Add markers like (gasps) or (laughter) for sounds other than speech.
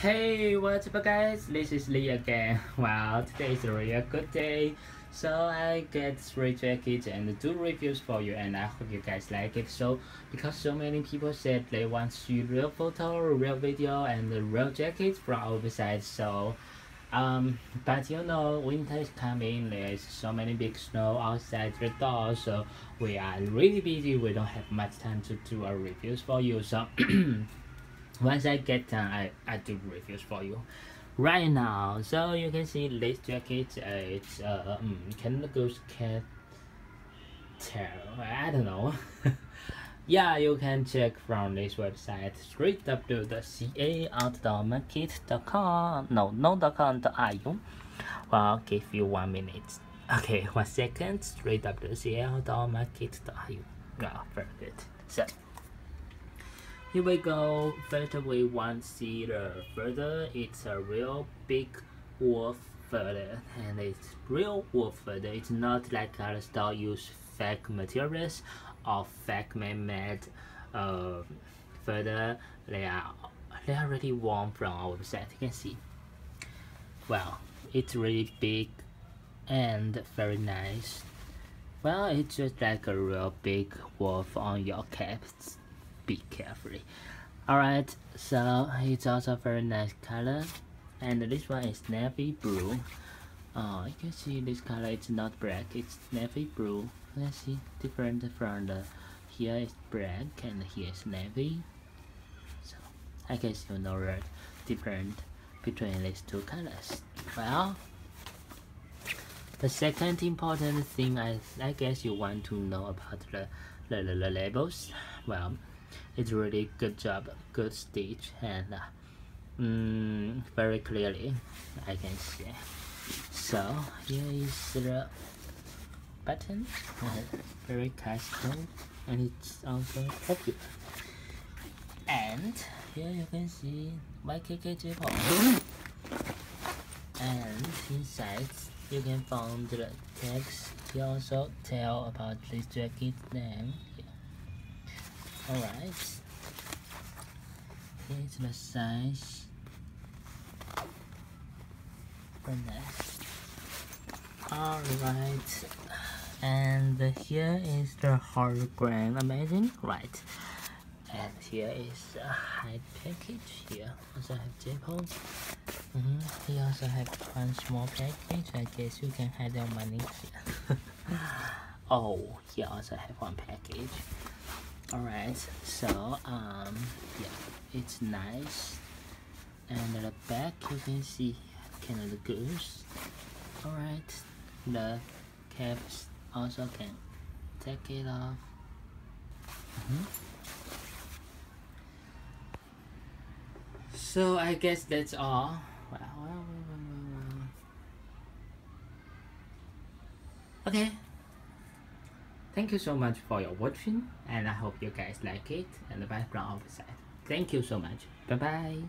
Hey, what's up guys? This is Lee again. (laughs) Wow, today is a good day. So I get three jackets and two reviews for you and I hope you guys like it. So because so many people said they want to see real photo, real video and real jackets from overseas. So um, but you know, winter is coming. There's so many big snow outside the door, so we are really busy. We don't have much time to do our reviews for you. So (clears throat) once I get done, I, I do reviews for you right now. So you can see this jacket. Uh, it's uh, um, Canada Goose Cat Tail. I don't know. (laughs) yeah, you can check from this website www.caoutdoormarket.com. No, no .com. .io. Well, give you one minute. Okay, one second. www.caoutdoormarket.io. Wow, very good. So. Here we go. First we want to see. It's a real big wolf feather and it's real wolf feather. It's not like other store use fake materials or fake man-made uh, feather. They are they are really warm from our website. You can see. Well, it's really big and very nice. Well, it's just like a real big wolf on your cap be carefully. Alright so it's also very nice color. And this one is navy blue. Oh you can see this color it's not black it's navy blue. Let's see different from the here is black and here is navy. So I guess you know the different between these two colors. Well the second important thing I, I guess you want to know about the, the, the, the labels. Well it's really good job good stitch and uh, mm, very clearly I can see. So here is the button. (laughs) Very custom and it's also popular and here you can see YKK J-pop (gasps) and inside you can find the text. He also tell about this jacket name alright. Here's the size nice alright. And here is the hologram. Amazing. Right. And here is a hide package. Here. Also have J-pop. Mm -hmm. he also have one small package. I guess you can hide your money. (laughs) Here oh he also have one package alright so um yeah it's nice. And at the back you can see Canada Goose alright the caps also can take it off. Mm -hmm. so I guess that's all. Well, okay Thank you so much for your watching and I hope you guys like it and the background of the site. Thank you so much. Bye bye.